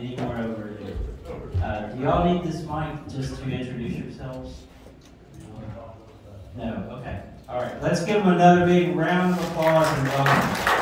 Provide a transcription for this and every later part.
any more overdue. Uh, do y'all need this mic just to introduce yourselves? No, okay. All right, let's give them another big round of applause and welcome.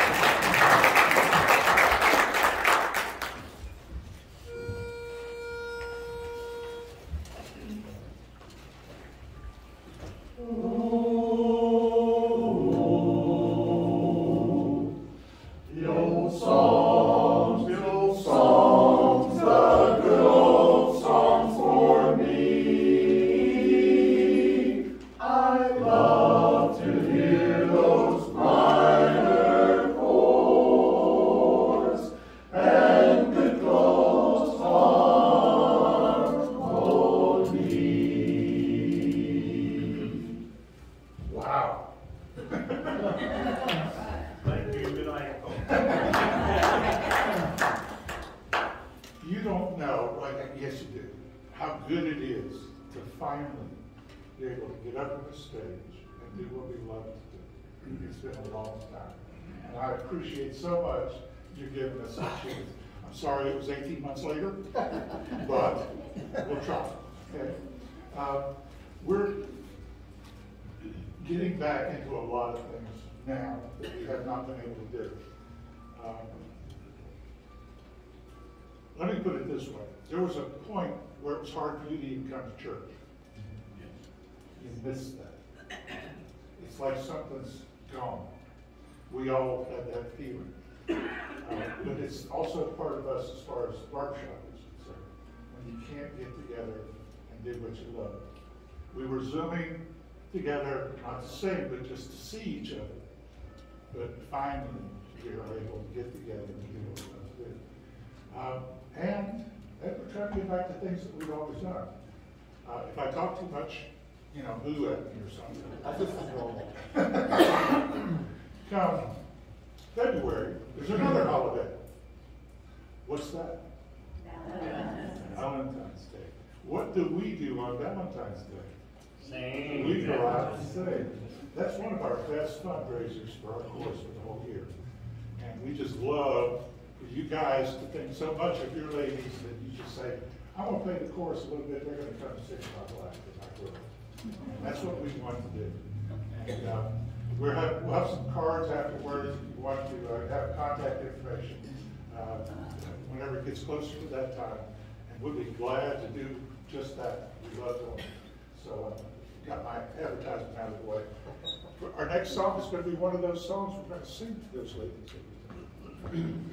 How good it is to finally be able to get up on the stage and do what we love to do. It's been a long time. And I appreciate so much you giving us a chance. I'm sorry it was eighteen months later, but we'll try, okay? Uh, We're getting back into a lot of things now that we have not been able to do. Um, Let me put it this way, there was a point where it was hard for you to even come to church. You missed that. It's like something's gone. We all had that feeling. Uh, But it's also part of us as far as barbershop is concerned, when you can't get together and do what you love. We were zooming together, not to sing, but just to see each other. But finally, we are able to get together and do what we love to do. Um, And, and we're trying to get back to things that we've always done. Uh, if I talk too much, you know, boo at me or something. This is normal. Come February, there's another holiday. What's that? Valentine's Day. What do we do on Valentine's Day? Same. We go out and sing. That's one of our best fundraisers for our course for the whole year. And we just love for you guys to think so much of your ladies that you just say, I'm gonna play the chorus a little bit, they're gonna come sing my life my girl. And that's what we want to do. And, uh, we'll have, we'll have some cards afterwards, if you want to, uh, have contact information, uh, whenever it gets closer to that time. And we'll be glad to do just that. We love it. So, uh, got my advertisement out of the way. Our next song is gonna be one of those songs we're gonna sing to those ladies.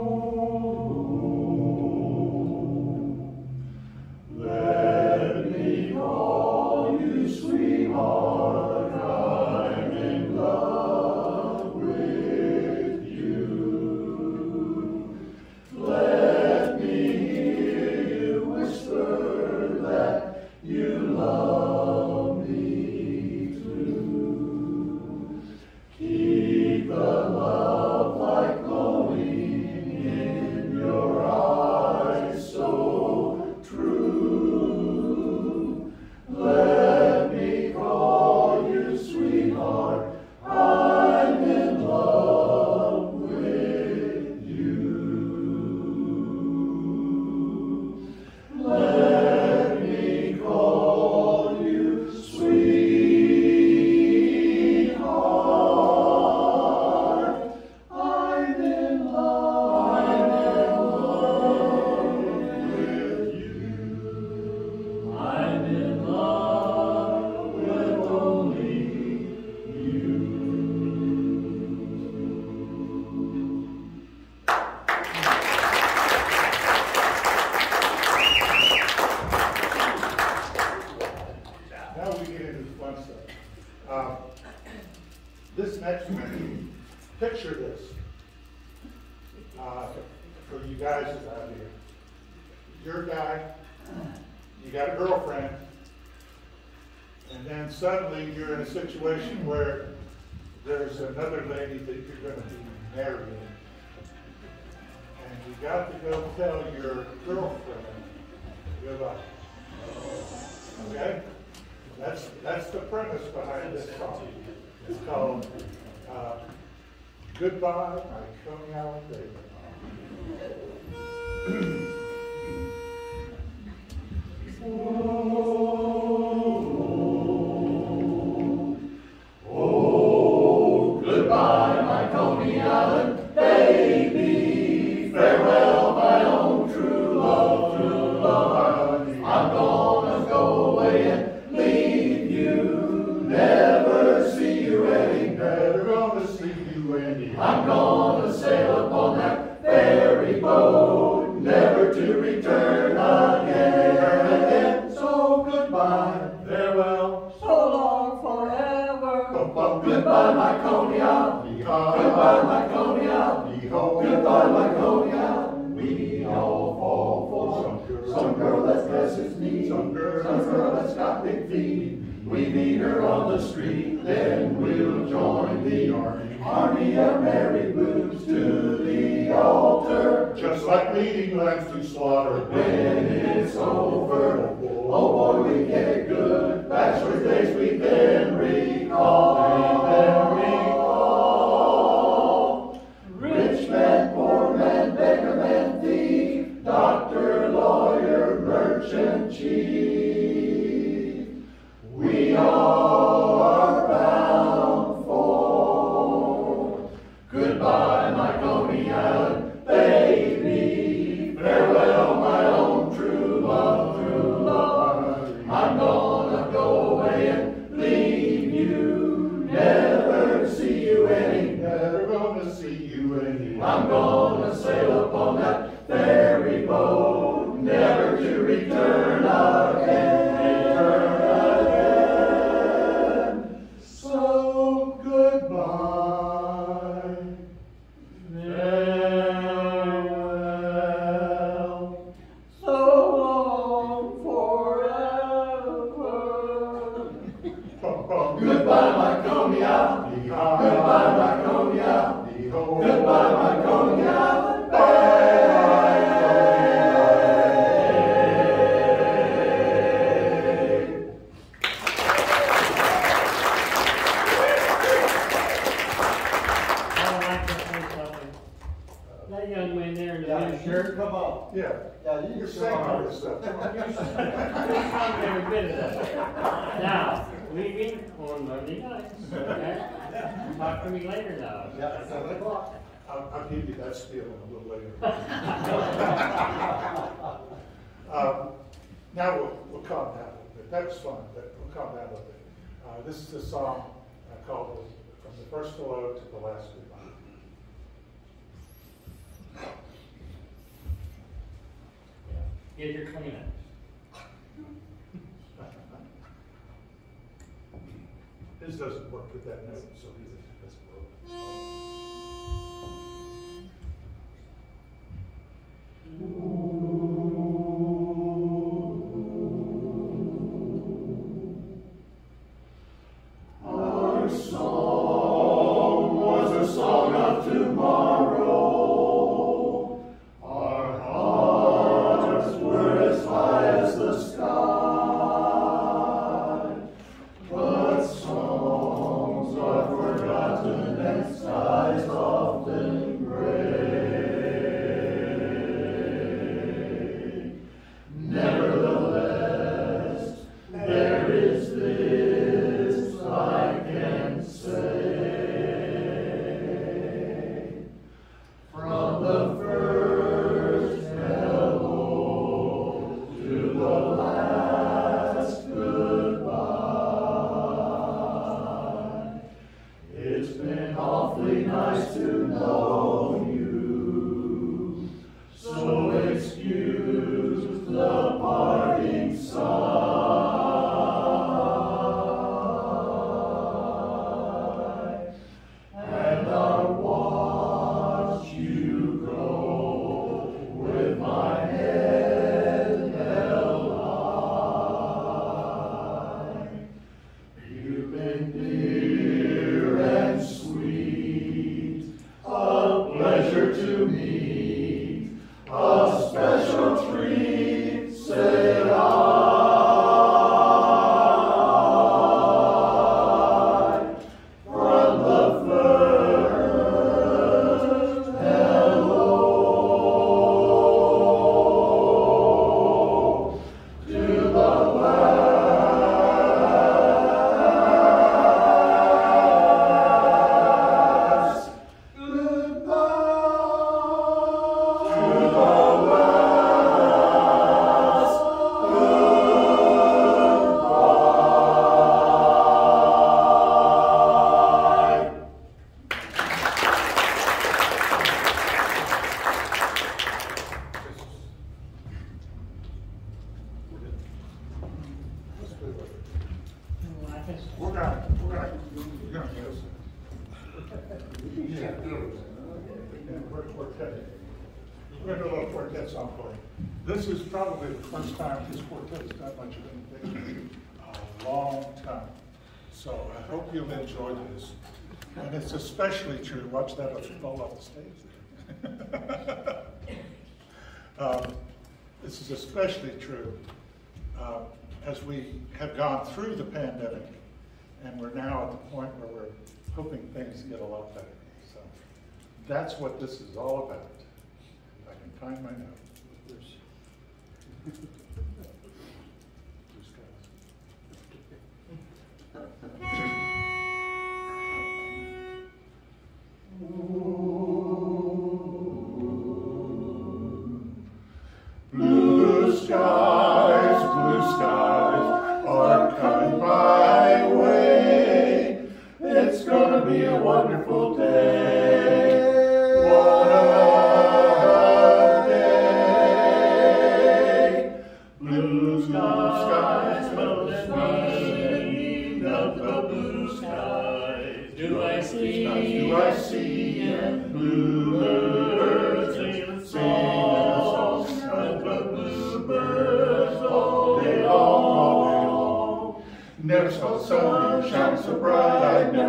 situation where there's another lady that you're gonna be marrying. And you got to go tell your girlfriend goodbye. Okay? That's, that's the premise behind this song. It's called, uh, Goodbye, Hallelujah. girl that's precious neat, some girl, some girl that's got big feet. We meet her on the street, then we'll join the army. Army of Mary moves to the altar, just like leading lambs to slaughter. When it's over, oh boy, oh boy we get good. Bachelor's days we then recall, we then recall. Jesus. other stuff. now, leaving on Monday night. Okay? Talk to me later now. Yeah, seven o'clock. I'll, I'll give you that spiel a little later. um, now we'll, we'll calm down a little bit. That was fun, but we'll calm down a little bit. Uh, this is a song uh, called From the First Hello to the Last Week. Get your cleanup. His doesn't work with that note, so he's that's broken. Ooh. It's especially true, watch that fall off the stage there. Um, This is especially true uh, as we have gone through the pandemic, and we're now at the point where we're hoping things get a lot better. So that's what this is all about. If I can find my note. Blue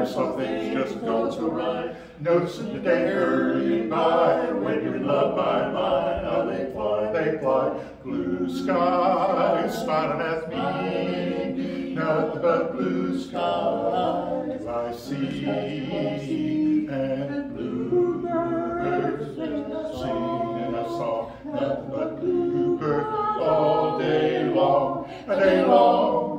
never saw things just go so right. Noticing the day hurrying by, when you're in love, my, how they fly, they fly. Blue skies smiling at me, nothing but blue skies Do I see, and bluebirds singing a song, nothing but bluebirds all day long, a day long.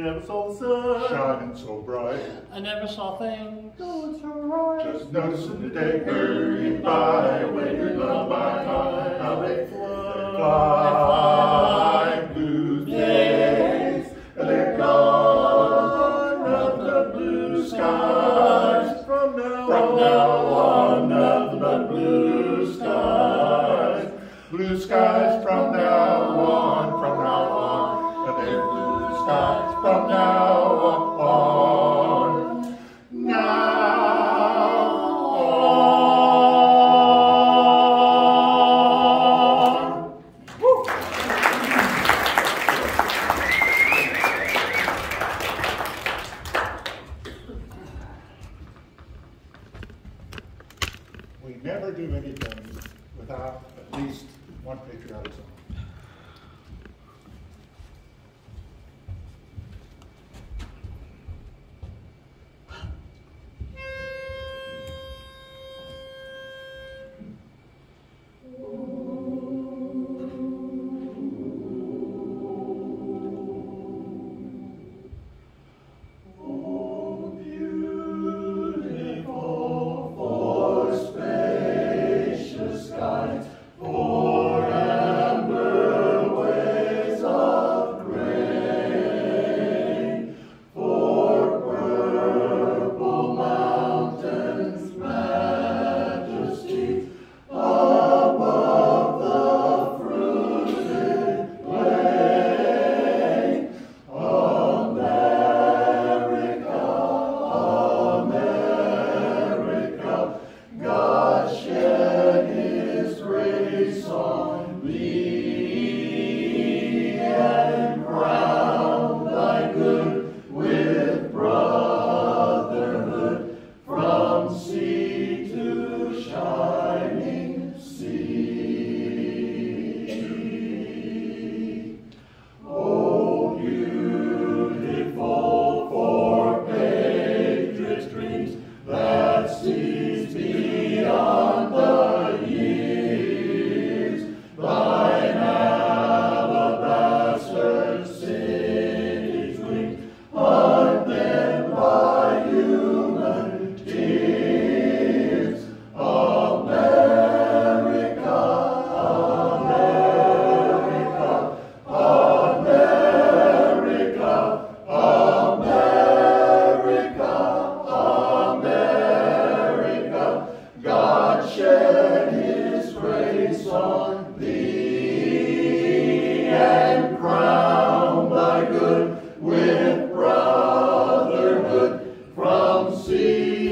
Never saw the sun. Shining so bright, I never saw things. Going so right. just noticing the day hurrying by, when you're loved by my, how they fly, blue days, and they're gone, of the blue skies, From now from now on, nothing but blue skies, blue skies from now on, from now on, and they're blue skies from now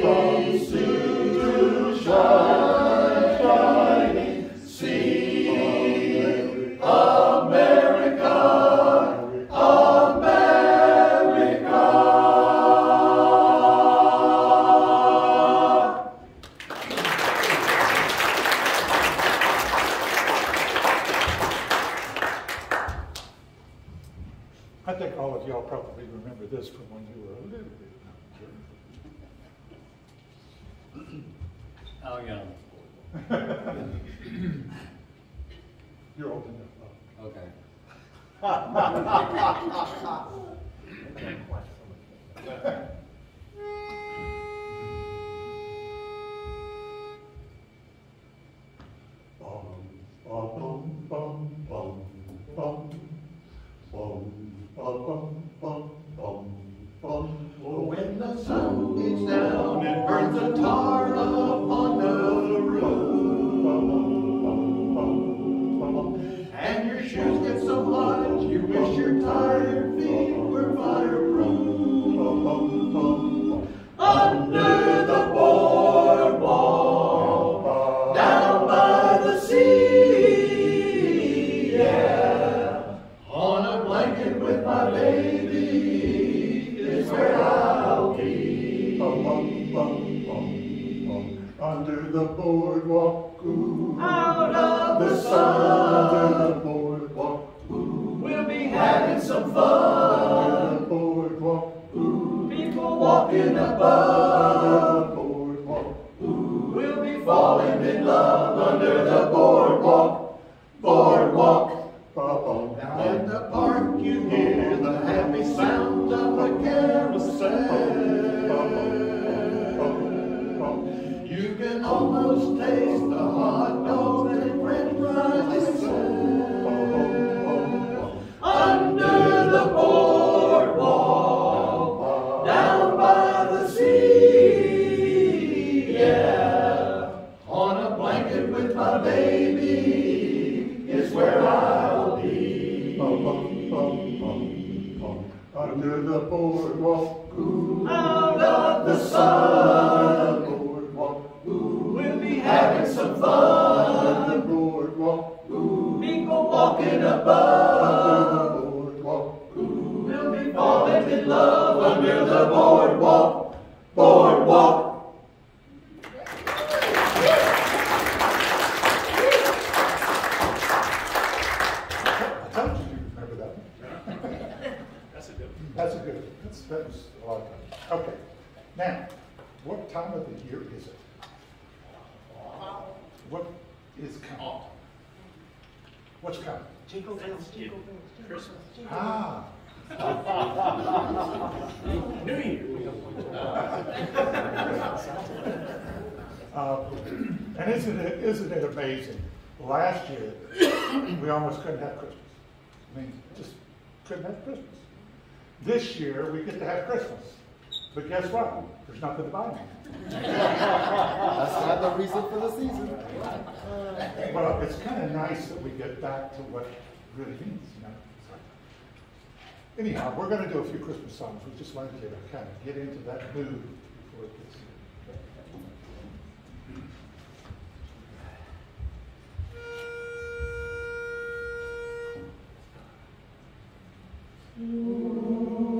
Holy Spirit. Having some fun. the boardwalk, People walking above, Ah. New Year. Uh, And isn't it, isn't it amazing? Last year, we almost couldn't have Christmas. I mean, just couldn't have Christmas. This year, we get to have Christmas. But guess what? There's nothing to buy. That's not the reason for the season. Well, it's kind of nice that we get back to what really means, you know? Anyhow, we're gonna do a few Christmas songs. We just wanted to kind of get into that mood before it gets. It's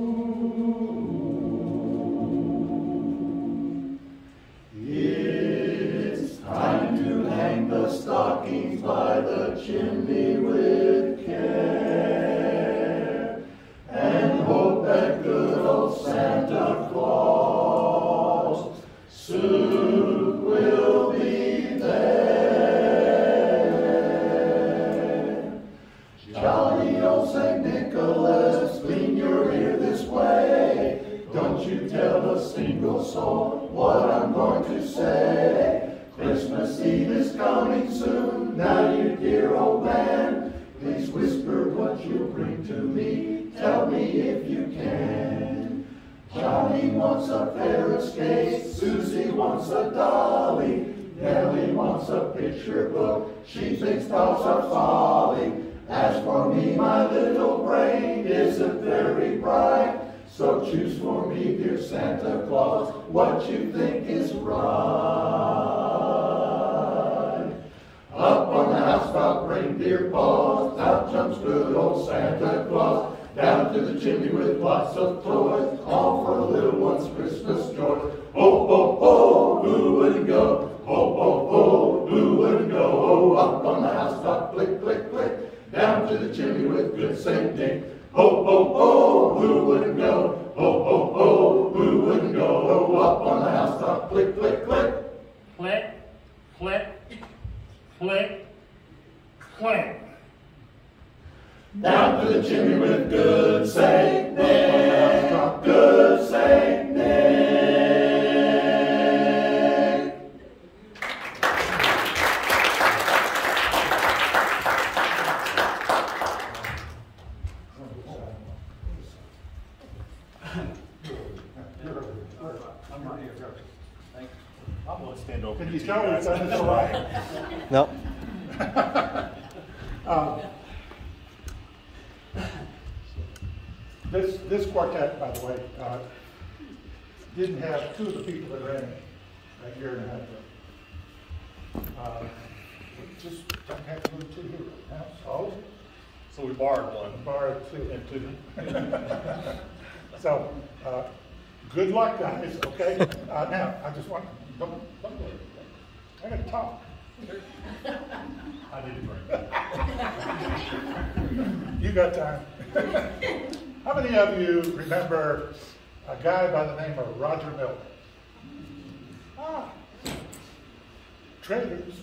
Johnny wants a pair of. Susie wants a dolly. Nellie wants a picture book. She thinks dolls are folly. As for me, my little brain isn't very bright. So choose for me, dear Santa Claus, what you think is right. Up on the housetop, reindeer paws, out jumps good old Santa Claus. Down to the chimney with lots of toys, all for the little one's Christmas joy. Ho, ho, Just don't have to two here right now, so So we borrowed one. borrowed two and two. So, uh, good luck, guys, okay? Uh, Now, I just want, don't, don't worry. I gotta talk. I did it right. You got time. How many of you remember a guy by the name of Roger Miller? Ah, traders.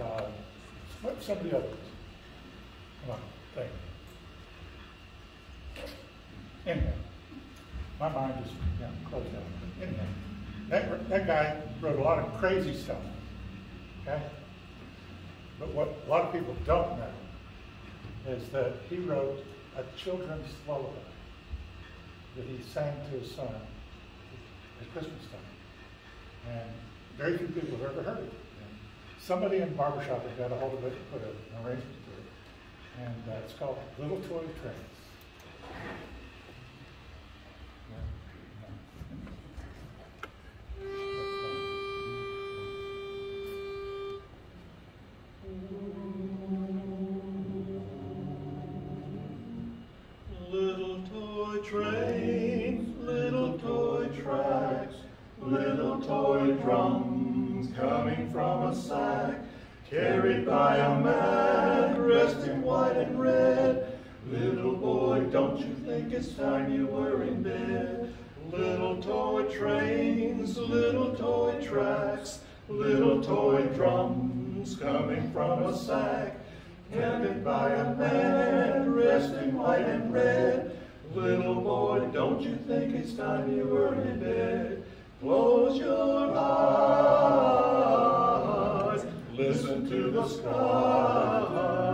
Uh, what some of the others? Come on, think. Anyhow, my mind just yeah, closed down. Anyhow, that, that guy wrote a lot of crazy stuff. Okay? But what a lot of people don't know is that he wrote a children's lullaby that he sang to his son at Christmas time. And very few people have ever heard it. Somebody in barbershop had got a hold of it and put an arrangement to it. And uh, it's called Little Toy Trains. Toy drums coming from a sack, carried by a man dressed in white and red. Little boy, don't you think it's time you were in bed? Close your eyes, listen to the sky.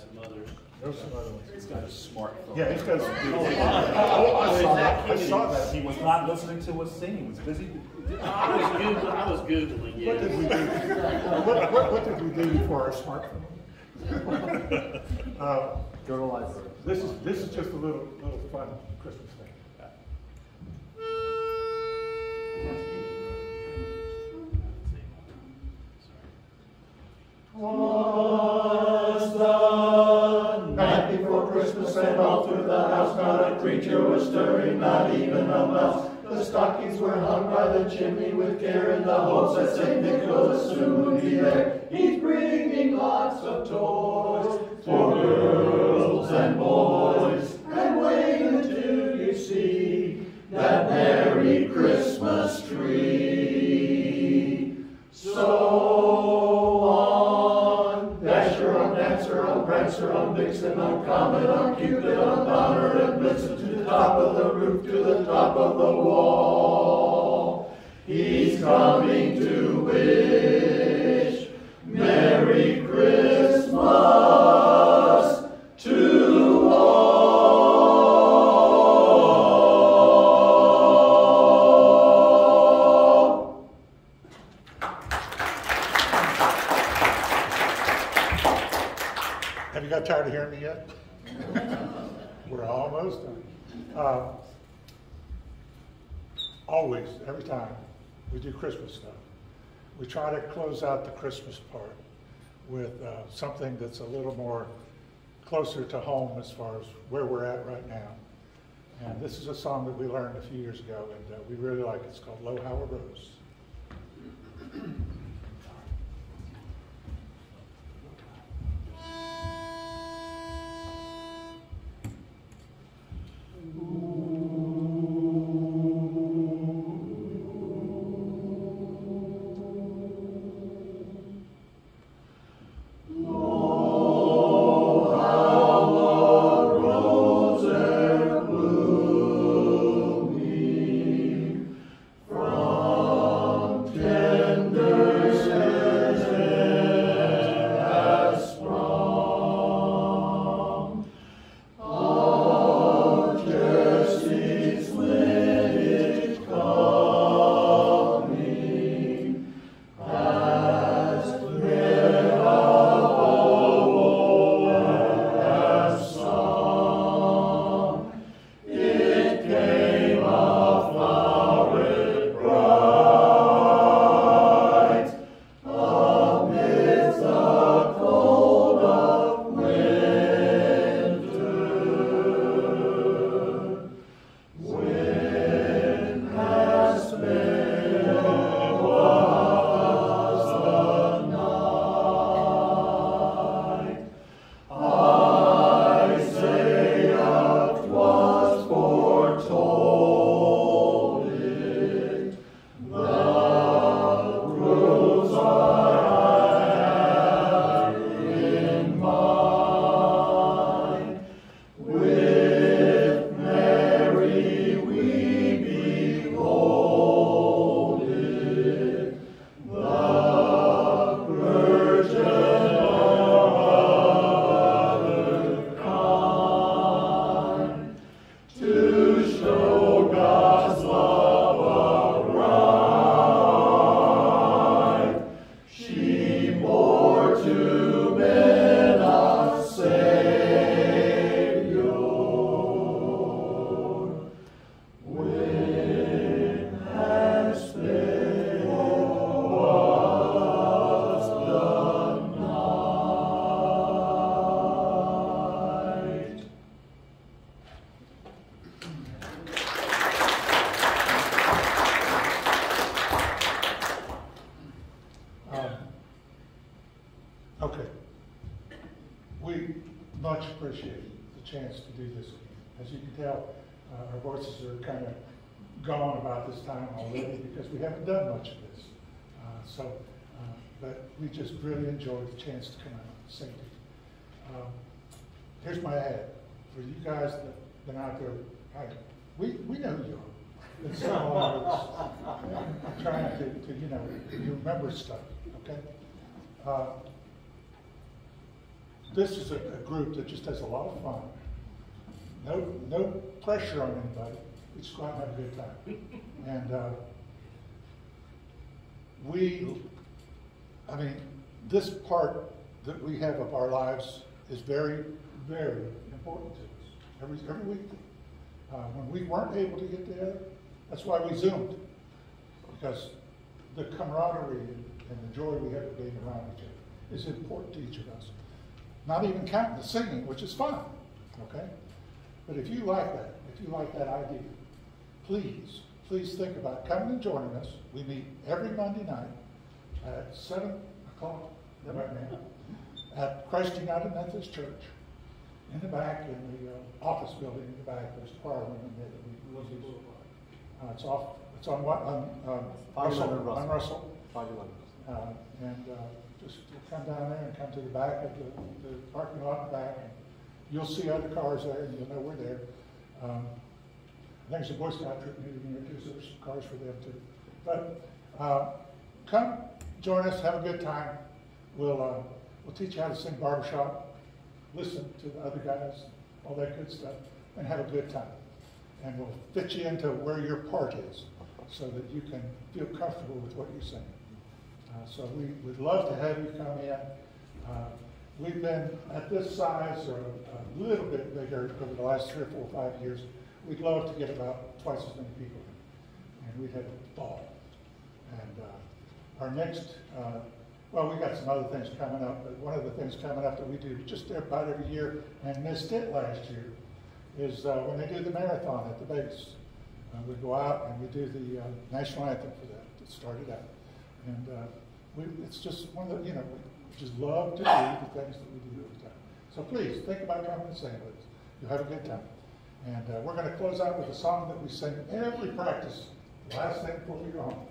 Some others. There's some other ones. He's got a smartphone. Yeah, he's got some. Oh, Oh, I is saw that that, I saw that. He was not listening to us sing. He was busy. I was Googling, I was Googling, What did we do? What, what, what did we do for our smartphone? Uh, Go to library. This is, this is just a little, little fun Christmas thing. Was and all through the house not a creature was stirring, not even a mouse. The stockings were hung by the chimney with care in the hopes that St. Nicholas soon would be there. He's bringing lots of toys for girls and boys. And wait until you see that Merry Christmas tree. So on Prancer on Vixen on Comet on Cupid on Donner and Blitzen to the top of the roof, to the top of the wall. He's coming to wish close out the Christmas part with uh, something that's a little more closer to home as far as where we're at right now. And this is a song that we learned a few years ago, and uh, we really like it. It's called Lo How Rose. Um, appreciate the chance to do this. As you can tell, uh, our voices are kind of gone about this time already because we haven't done much of this. Uh, So, uh, but we just really enjoyed the chance to come out and sing you. Um, Here's my ad for you guys that been out there. I- We, we know who you are. It's so it's- trying to, to, you know, you remember stuff, okay? Uh, This is a, a group that just has a lot of fun. No, no pressure on anybody. It's just go out and have a good time. And, uh, we, I mean, this part that we have of our lives is very, very important to us, every, every week. Uh, when we weren't able to get there, that's why we Zoomed. Because the camaraderie and the joy we have of being around each other is important to each of us. Not even counting the singing, which is fun, okay? But if you like that, if you like that idea, please, please think about coming and joining us. We meet every Monday night at seven o'clock, right now, at Christ United Methodist Church. In the back, in the uh, office building in the back, there's a choir room in there that we use. Uh, it's off, it's on what, on, um, Russell, on Russell. Five eleven. Uh, And uh, just come down there and come to the back of the, the parking lot back. and You'll see other cars there and you'll know we're there. Um, I think there's a Boy Scout troop meeting there too, so there's some cars for them too. But uh, come, join us, have a good time. We'll, uh, we'll teach you how to sing barbershop, listen to the other guys, all that good stuff, and have a good time. And we'll fit you into where your part is so that you can feel comfortable with what you're saying. Uh, So we would love to have you come in. Uh, We've been at this size or a little bit bigger over the last three or four, or five years. We'd love to get about twice as many people. in. and we had a ball. And uh, our next, uh, well, we got some other things coming up, but one of the things coming up that we do just about every year and missed it last year is uh, when they do the marathon at the base. We go out and we do the uh, national anthem for that it out. And uh, we, it's just one of the, you know, we just love to do the things that we do every time. So please, think about coming and sing with us. You'll have a good time. And uh, we're going to close out with a song that we sing every practice, the last thing before we go home.